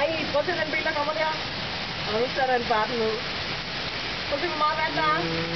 Ej, prøv at se den bil, der kommer der. Og nu sætter den bare den ned. Prøv at se, hvor meget vand der er.